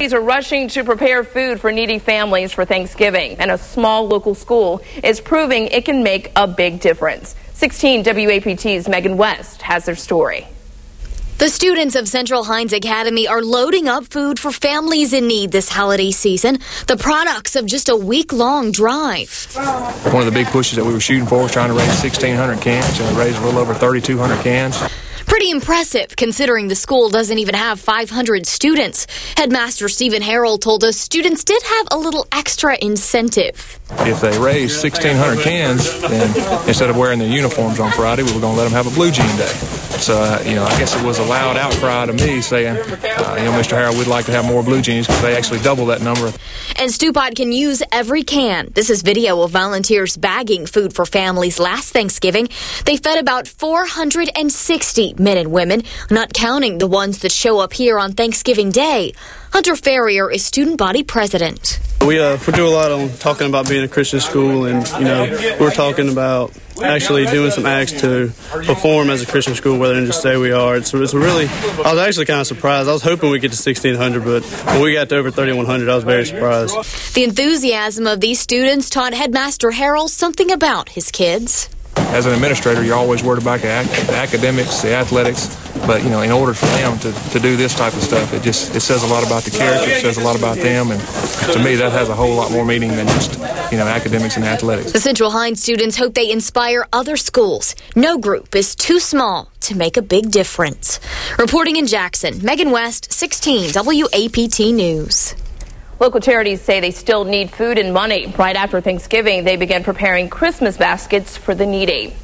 These are rushing to prepare food for needy families for Thanksgiving, and a small local school is proving it can make a big difference. 16 WAPT's Megan West has their story. The students of Central Hinds Academy are loading up food for families in need this holiday season, the products of just a week long drive. One of the big pushes that we were shooting for was trying to raise 1,600 cans, and we raised a little over 3,200 cans. Pretty impressive considering the school doesn't even have 500 students. Headmaster Stephen Harrell told us students did have a little extra incentive. If they raised 1,600 cans, then instead of wearing their uniforms on Friday, we were going to let them have a blue jean day. So, uh, you know, I guess it was a loud outcry to me saying, uh, you know, Mr. Harrell, we'd like to have more blue jeans because they actually double that number. And Stewpot can use every can. This is video of volunteers bagging food for families last Thanksgiving. They fed about 460 men and women, not counting the ones that show up here on Thanksgiving Day. Hunter Ferrier is student body president. We uh, we do a lot on talking about being a Christian school, and you know we're talking about actually doing some acts to perform as a Christian school rather than just say we are. It's, it's really I was actually kind of surprised. I was hoping we'd get to 1600, but when we got to over 3100, I was very surprised. The enthusiasm of these students taught Headmaster Harrell something about his kids. As an administrator, you're always worried about the, ac- the academics, the athletics, but you know, in order for them to, to do this type of stuff, it just it says a lot about the character, it says a lot about them, and to me, that has a whole lot more meaning than just you know academics and athletics. The Central Hinds students hope they inspire other schools. No group is too small to make a big difference. Reporting in Jackson, Megan West, 16 WAPT News. Local charities say they still need food and money. Right after Thanksgiving, they began preparing Christmas baskets for the needy.